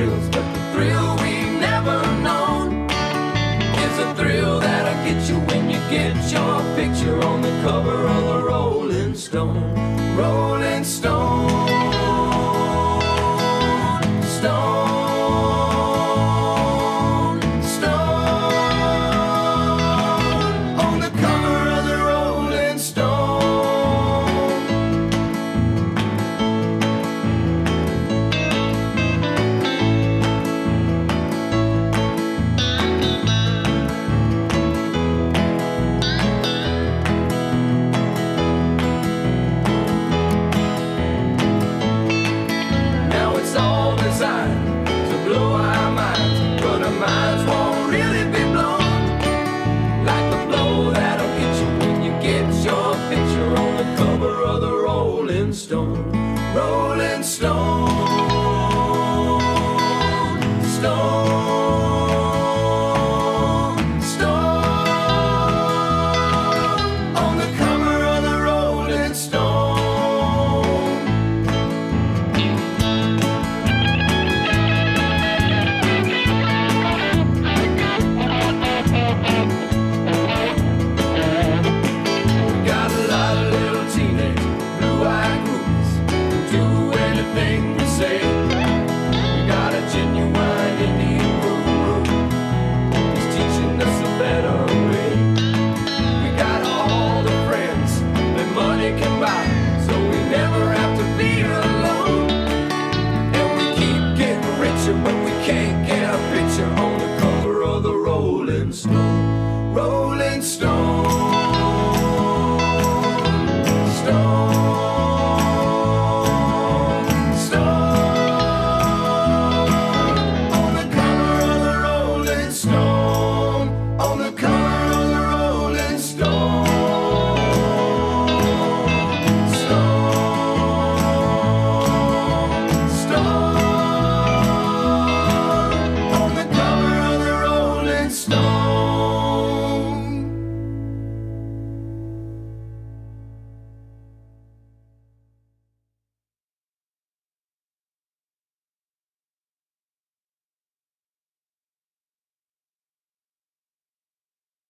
thrills, but the thrill Rolling Stone. Rolling Stone.